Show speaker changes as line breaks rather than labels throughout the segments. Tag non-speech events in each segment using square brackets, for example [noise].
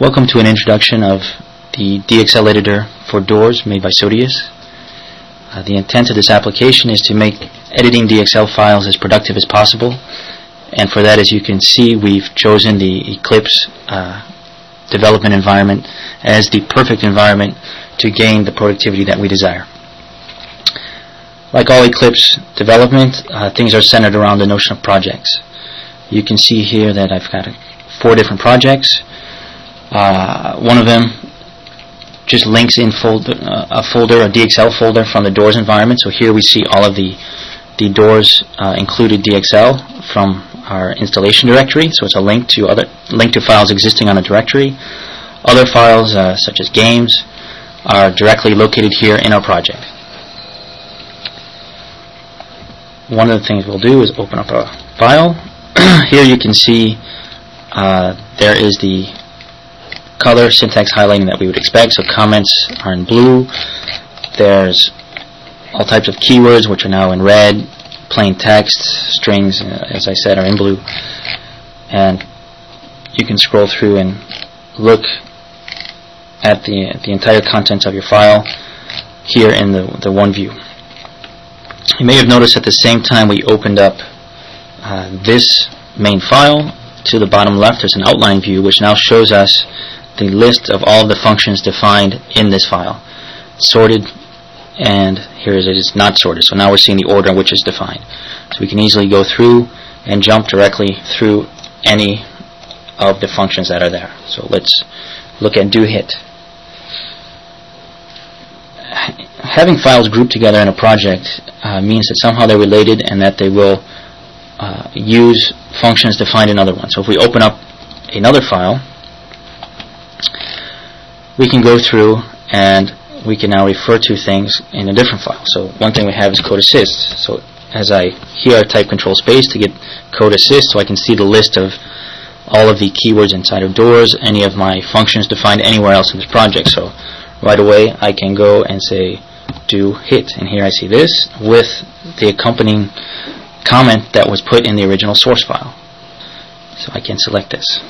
Welcome to an introduction of the DXL editor for doors made by Sodius. Uh, the intent of this application is to make editing DXL files as productive as possible. And for that, as you can see, we've chosen the Eclipse uh, development environment as the perfect environment to gain the productivity that we desire. Like all Eclipse development, uh, things are centered around the notion of projects. You can see here that I've got four different projects. Uh, one of them just links in folder, uh, a folder, a DXL folder from the doors environment. So here we see all of the the doors uh, included DXL from our installation directory. So it's a link to other link to files existing on a directory. Other files uh, such as games are directly located here in our project. One of the things we'll do is open up a file. [clears throat] here you can see uh, there is the color syntax highlighting that we would expect. So comments are in blue. There's all types of keywords which are now in red. Plain text, strings, uh, as I said, are in blue. And you can scroll through and look at the the entire contents of your file here in the, the one view. You may have noticed at the same time we opened up uh, this main file to the bottom left there's an outline view which now shows us the list of all the functions defined in this file. Sorted, and here it is not sorted. So now we're seeing the order in which it's defined. So we can easily go through and jump directly through any of the functions that are there. So let's look at do hit. Having files grouped together in a project uh, means that somehow they're related and that they will uh, use functions defined in another one. So if we open up another file, we can go through and we can now refer to things in a different file. So one thing we have is code assist. So as I here I type control space to get code assist so I can see the list of all of the keywords inside of doors, any of my functions defined anywhere else in this project. So right away I can go and say do hit and here I see this with the accompanying comment that was put in the original source file. So I can select this.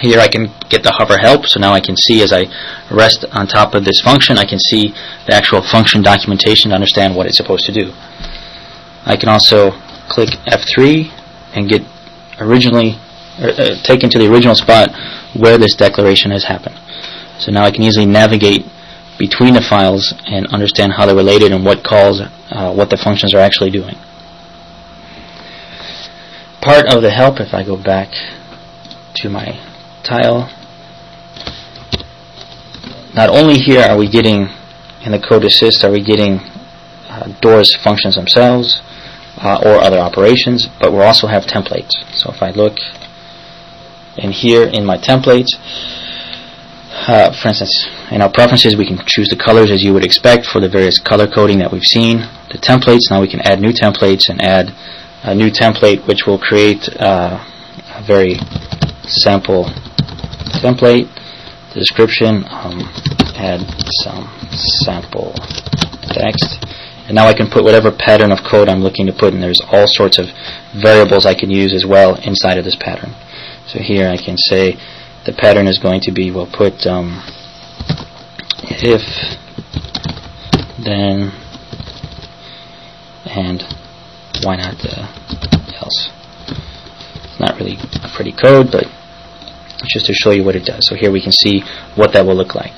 Here I can get the hover help, so now I can see as I rest on top of this function, I can see the actual function documentation to understand what it's supposed to do. I can also click F3 and get originally uh, uh, taken to the original spot where this declaration has happened. So now I can easily navigate between the files and understand how they're related and what calls, uh, what the functions are actually doing. Part of the help, if I go back to my tile. Not only here are we getting, in the code assist, are we getting uh, doors functions themselves uh, or other operations, but we also have templates. So if I look in here in my templates, uh, for instance, in our preferences, we can choose the colors as you would expect for the various color coding that we've seen. The templates, now we can add new templates and add a new template which will create uh, a very sample template, the description, um, add some sample text. And now I can put whatever pattern of code I'm looking to put, and there's all sorts of variables I can use as well inside of this pattern. So here I can say the pattern is going to be, we'll put um, if, then, and why not uh, else. It's not really a pretty code, but just to show you what it does. So here we can see what that will look like.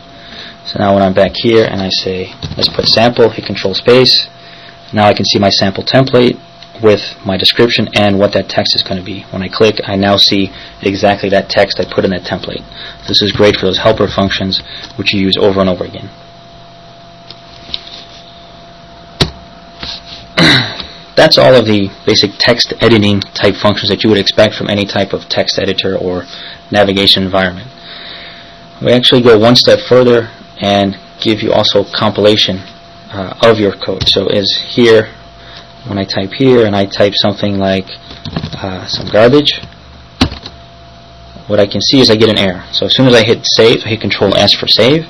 So now when I'm back here and I say, let's put sample, hit control space, now I can see my sample template with my description and what that text is going to be. When I click, I now see exactly that text I put in that template. This is great for those helper functions which you use over and over again. [clears throat] That's all of the basic text editing type functions that you would expect from any type of text editor or navigation environment. We actually go one step further and give you also compilation uh, of your code. So as here, when I type here and I type something like uh, some garbage, what I can see is I get an error. So as soon as I hit save, I hit Control S for save.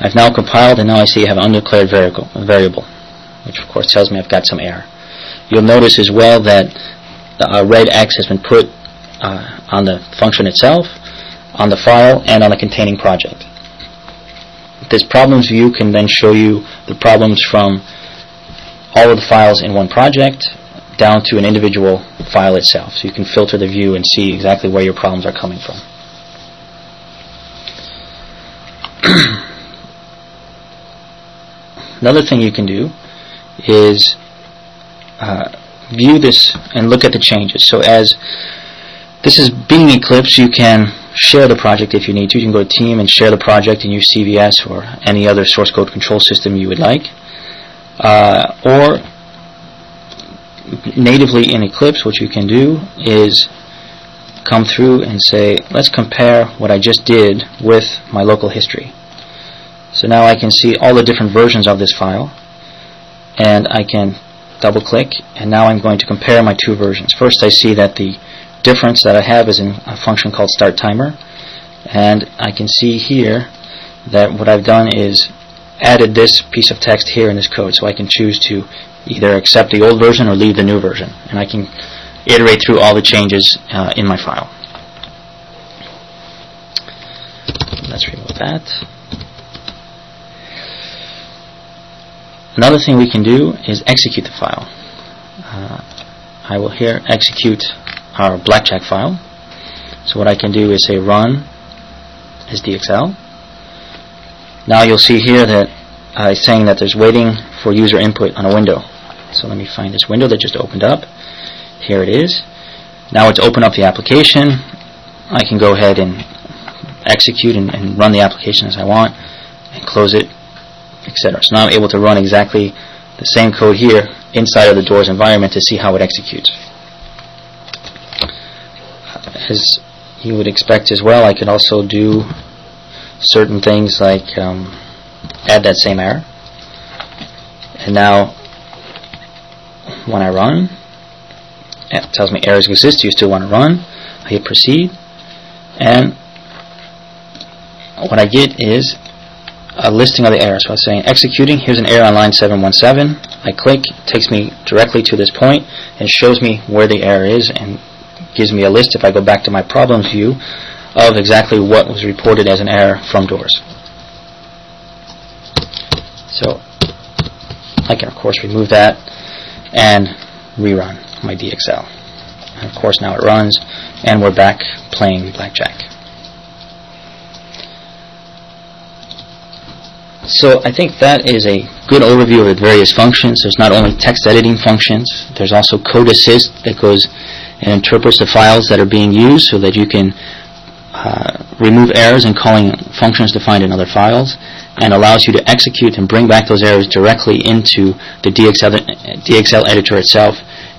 I've now compiled and now I see I have an undeclared variable, which of course tells me I've got some error. You'll notice as well that a red X has been put uh, on the function itself. on the file and on the containing project. This problems view can then show you the problems from all of the files in one project down to an individual file itself. So you can filter the view and see exactly where your problems are coming from. [clears throat] Another thing you can do is uh, view this and look at the changes. So as this is being Eclipse, you can share the project if you need to. You can go to Team and share the project and use CVS or any other source code control system you would like. Uh, or natively in Eclipse, what you can do is come through and say, let's compare what I just did with my local history. So now I can see all the different versions of this file and I can double click and now I'm going to compare my two versions. First I see that the difference that I have is in a function called start timer and I can see here that what I've done is added this piece of text here in this code so I can choose to either accept the old version or leave the new version and I can iterate through all the changes uh, in my file. Let's remove that. Another thing we can do is execute the file. Uh, I will here execute our blackjack file. So what I can do is say run as DXL. Now you'll see here that uh, it's saying that there's waiting for user input on a window. So let me find this window that just opened up. Here it is. Now it's open up the application. I can go ahead and execute and, and run the application as I want and close it etc. So now I'm able to run exactly the same code here inside of the doors environment to see how it executes. As you would expect as well, I could also do certain things like um, add that same error. And now, when I run, it tells me errors exist. You still want to run? I hit proceed, and what I get is a listing of the errors. So I was saying executing, here's an error on line 717. I click, takes me directly to this point and shows me where the error is and gives me a list if I go back to my problems view of exactly what was reported as an error from doors. So I can of course remove that and rerun my DXL. And of course now it runs and we're back playing blackjack. So I think that is a good overview of the various functions. There's not only text editing functions, there's also code assist that goes and interprets the files that are being used so that you can uh, remove errors in calling functions defined in other files and allows you to execute and bring back those errors directly into the DXL, DXL editor itself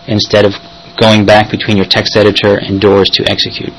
instead of going back between your text editor and doors to execute.